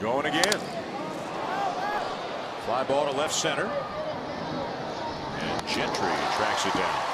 Going again. Fly ball to left center. And Gentry tracks it down.